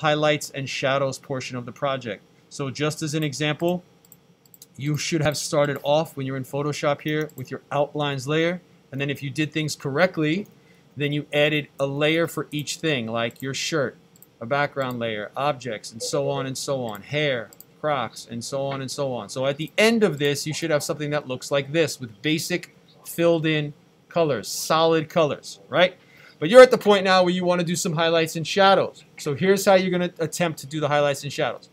highlights and shadows portion of the project. So just as an example, you should have started off when you're in Photoshop here with your outlines layer. And then if you did things correctly, then you added a layer for each thing, like your shirt, a background layer, objects, and so on and so on, hair, Crocs, and so on and so on. So at the end of this, you should have something that looks like this with basic filled in colors, solid colors, right? But you're at the point now where you want to do some highlights and shadows. So here's how you're going to attempt to do the highlights and shadows.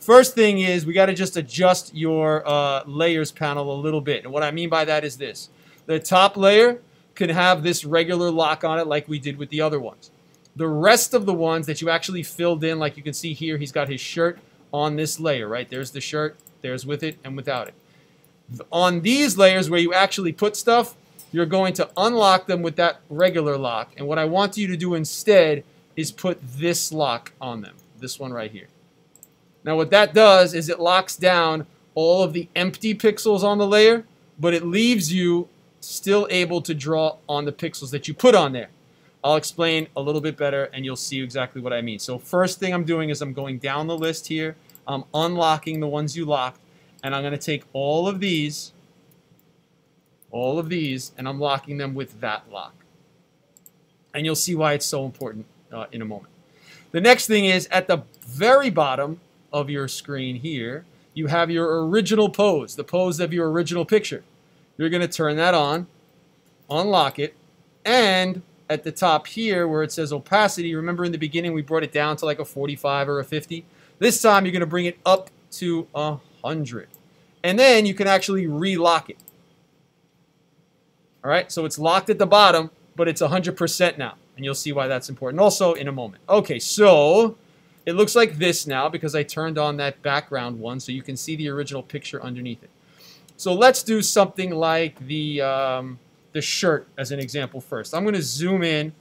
First thing is we got to just adjust your uh, layers panel a little bit. And what I mean by that is this. The top layer can have this regular lock on it like we did with the other ones. The rest of the ones that you actually filled in, like you can see here, he's got his shirt on this layer, right? There's the shirt, there's with it and without it. On these layers where you actually put stuff, you're going to unlock them with that regular lock. And what I want you to do instead is put this lock on them, this one right here. Now what that does is it locks down all of the empty pixels on the layer, but it leaves you still able to draw on the pixels that you put on there. I'll explain a little bit better and you'll see exactly what I mean. So first thing I'm doing is I'm going down the list here. I'm unlocking the ones you locked and I'm going to take all of these, all of these, and I'm locking them with that lock. And you'll see why it's so important uh, in a moment. The next thing is at the very bottom of your screen here, you have your original pose, the pose of your original picture. You're going to turn that on, unlock it, and at the top here where it says opacity, remember in the beginning we brought it down to like a 45 or a 50? This time you're going to bring it up to 100. And then you can actually relock it. All right, so it's locked at the bottom, but it's 100% now. And you'll see why that's important also in a moment. Okay, so it looks like this now because I turned on that background one so you can see the original picture underneath it. So let's do something like the... Um, the shirt as an example first. I'm going to zoom in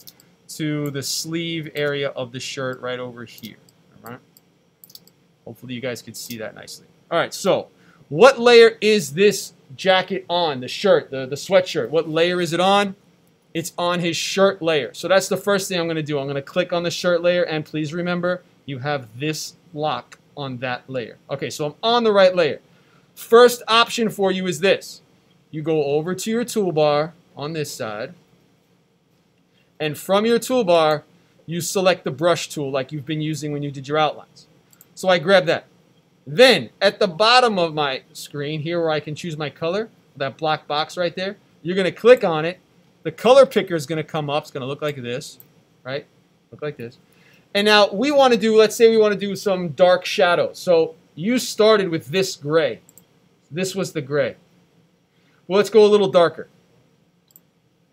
to the sleeve area of the shirt right over here. All right. Hopefully you guys can see that nicely. All right, so what layer is this jacket on, the shirt, the, the sweatshirt? What layer is it on? It's on his shirt layer. So that's the first thing I'm going to do. I'm going to click on the shirt layer, and please remember, you have this lock on that layer. Okay, so I'm on the right layer. First option for you is this. You go over to your toolbar, on this side. And from your toolbar, you select the brush tool like you've been using when you did your outlines. So I grab that. Then, at the bottom of my screen, here where I can choose my color, that black box right there, you're going to click on it. The color picker is going to come up. It's going to look like this, right? Look like this. And now we want to do, let's say we want to do some dark shadows. So you started with this gray. This was the gray. Well, let's go a little darker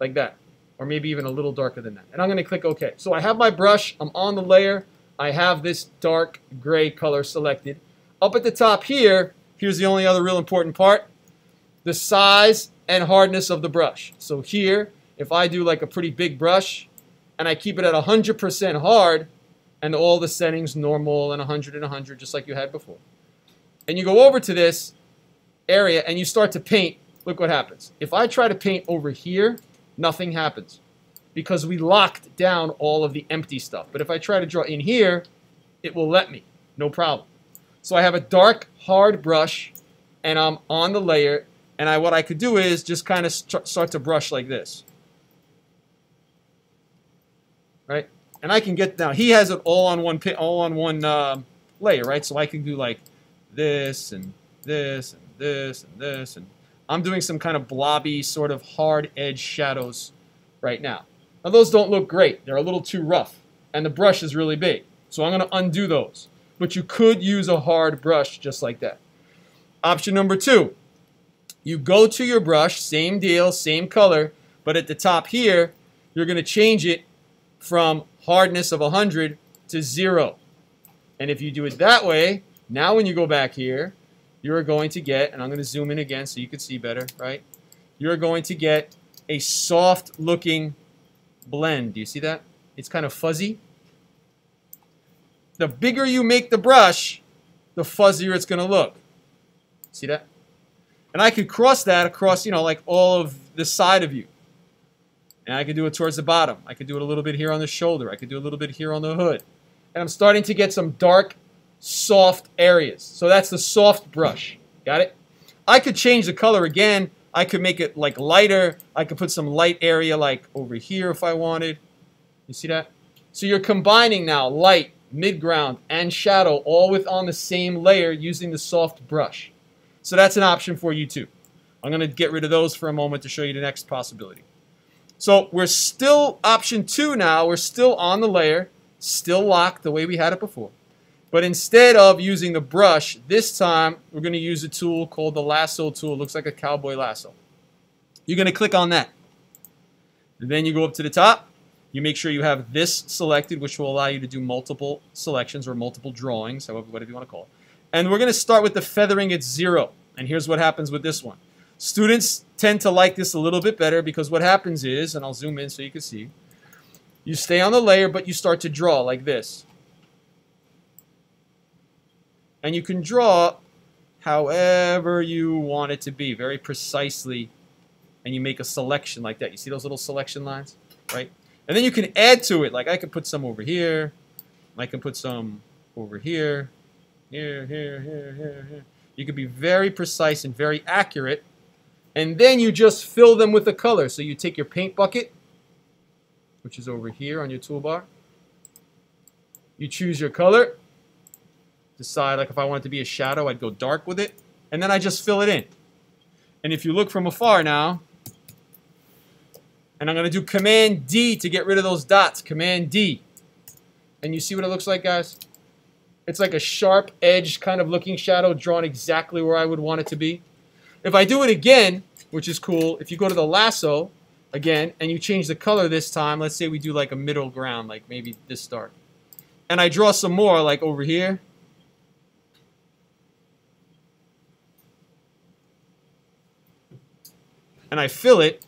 like that, or maybe even a little darker than that. And I'm going to click OK. So I have my brush. I'm on the layer. I have this dark gray color selected. Up at the top here, here's the only other real important part, the size and hardness of the brush. So here, if I do like a pretty big brush, and I keep it at 100% hard, and all the settings normal and 100 and 100, just like you had before. And you go over to this area and you start to paint, look what happens. If I try to paint over here, nothing happens because we locked down all of the empty stuff. But if I try to draw in here, it will let me, no problem. So I have a dark, hard brush, and I'm on the layer, and I, what I could do is just kind of st start to brush like this. Right? And I can get, now he has it all on one, all on one uh, layer, right? So I can do like this, and this, and this, and this, and I'm doing some kind of blobby, sort of hard edge shadows right now. Now those don't look great. They're a little too rough. And the brush is really big. So I'm going to undo those. But you could use a hard brush just like that. Option number two. You go to your brush, same deal, same color, but at the top here, you're going to change it from hardness of 100 to 0. And if you do it that way, now when you go back here, you're going to get, and I'm going to zoom in again so you can see better, right? You're going to get a soft looking blend. Do you see that? It's kind of fuzzy. The bigger you make the brush, the fuzzier it's going to look. See that? And I could cross that across, you know, like all of the side of you. And I could do it towards the bottom. I could do it a little bit here on the shoulder. I could do a little bit here on the hood. and I'm starting to get some dark, soft areas. So that's the soft brush. Got it? I could change the color again. I could make it like lighter. I could put some light area like over here if I wanted. You see that? So you're combining now light, midground, and shadow all with on the same layer using the soft brush. So that's an option for you too. I'm going to get rid of those for a moment to show you the next possibility. So we're still option two now. We're still on the layer, still locked the way we had it before. But instead of using the brush, this time we're going to use a tool called the lasso tool. It looks like a cowboy lasso. You're going to click on that. And then you go up to the top. You make sure you have this selected, which will allow you to do multiple selections or multiple drawings, however, whatever you want to call it. And we're going to start with the feathering at zero. And here's what happens with this one. Students tend to like this a little bit better because what happens is, and I'll zoom in so you can see, you stay on the layer, but you start to draw like this. And you can draw however you want it to be, very precisely, and you make a selection like that. You see those little selection lines, right? And then you can add to it, like I can put some over here, I can put some over here, here, here, here, here, here. You can be very precise and very accurate and then you just fill them with the color. So you take your paint bucket, which is over here on your toolbar. You choose your color. Decide, like if I want it to be a shadow, I'd go dark with it. And then I just fill it in. And if you look from afar now, and I'm going to do Command D to get rid of those dots. Command D. And you see what it looks like, guys? It's like a sharp edge kind of looking shadow drawn exactly where I would want it to be. If I do it again, which is cool, if you go to the lasso again and you change the color this time, let's say we do like a middle ground, like maybe this dark. And I draw some more like over here. And I fill it,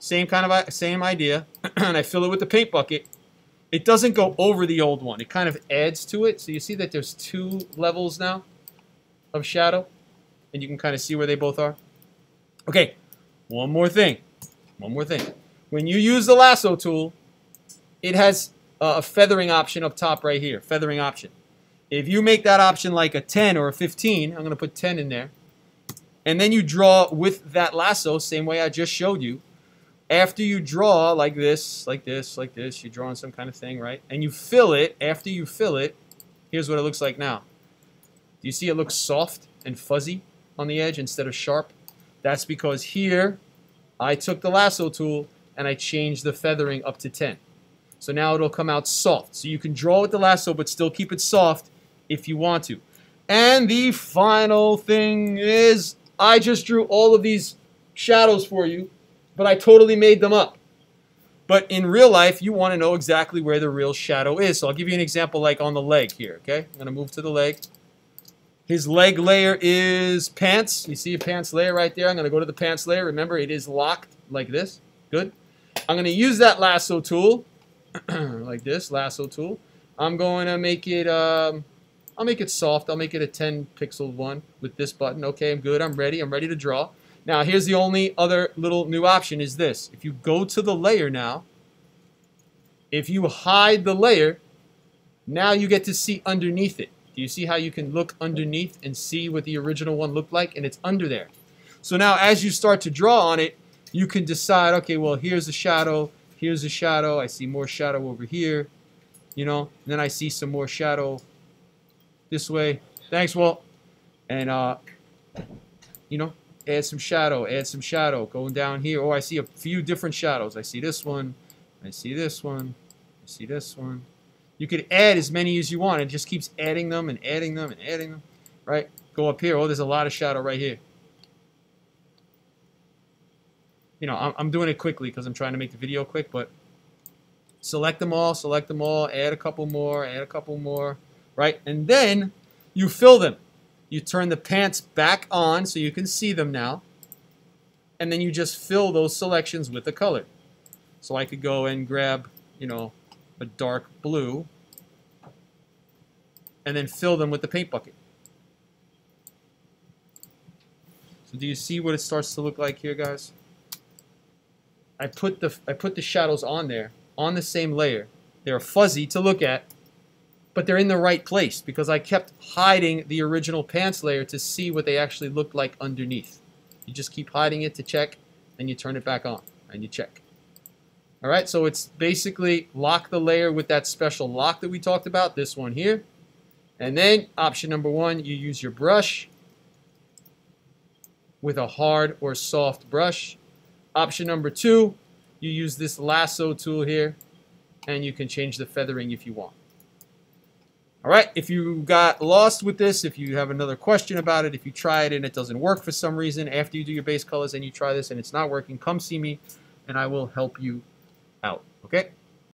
same kind of same idea, and I fill it with the paint bucket. It doesn't go over the old one. It kind of adds to it. So you see that there's two levels now of shadow and you can kind of see where they both are. Okay, one more thing. One more thing. When you use the lasso tool, it has a feathering option up top right here, feathering option. If you make that option like a 10 or a 15, I'm going to put 10 in there, and then you draw with that lasso, same way I just showed you, after you draw like this, like this, like this, you draw on some kind of thing, right? And you fill it, after you fill it, here's what it looks like now. Do you see it looks soft and fuzzy? on the edge instead of sharp. That's because here I took the lasso tool and I changed the feathering up to 10. So now it'll come out soft. So you can draw with the lasso but still keep it soft if you want to. And the final thing is I just drew all of these shadows for you, but I totally made them up. But in real life, you want to know exactly where the real shadow is. So I'll give you an example like on the leg here, okay? I'm going to move to the leg. His leg layer is pants. You see a pants layer right there. I'm going to go to the pants layer. Remember, it is locked like this. Good. I'm going to use that lasso tool, like this, lasso tool. I'm going to make it, um, I'll make it soft. I'll make it a 10 pixel one with this button. Okay, I'm good. I'm ready. I'm ready to draw. Now, here's the only other little new option is this. If you go to the layer now, if you hide the layer, now you get to see underneath it. Do you see how you can look underneath and see what the original one looked like? And it's under there. So now as you start to draw on it, you can decide, okay, well, here's a shadow, here's a shadow, I see more shadow over here, you know, and then I see some more shadow this way. Thanks, Walt. And, uh, you know, add some shadow, add some shadow, going down here. Oh, I see a few different shadows. I see this one, I see this one, I see this one, you could add as many as you want. It just keeps adding them and adding them and adding them, right? Go up here. Oh, there's a lot of shadow right here. You know, I'm, I'm doing it quickly because I'm trying to make the video quick, but select them all, select them all, add a couple more, add a couple more, right? And then you fill them. You turn the pants back on so you can see them now. And then you just fill those selections with the color. So I could go and grab, you know, a dark blue, and then fill them with the paint bucket. So do you see what it starts to look like here, guys? I put the I put the shadows on there, on the same layer. They're fuzzy to look at, but they're in the right place because I kept hiding the original pants layer to see what they actually looked like underneath. You just keep hiding it to check, and you turn it back on, and you check. All right, so it's basically lock the layer with that special lock that we talked about, this one here. And then option number one, you use your brush with a hard or soft brush. Option number two, you use this lasso tool here, and you can change the feathering if you want. All right, if you got lost with this, if you have another question about it, if you try it and it doesn't work for some reason, after you do your base colors and you try this and it's not working, come see me and I will help you out, okay?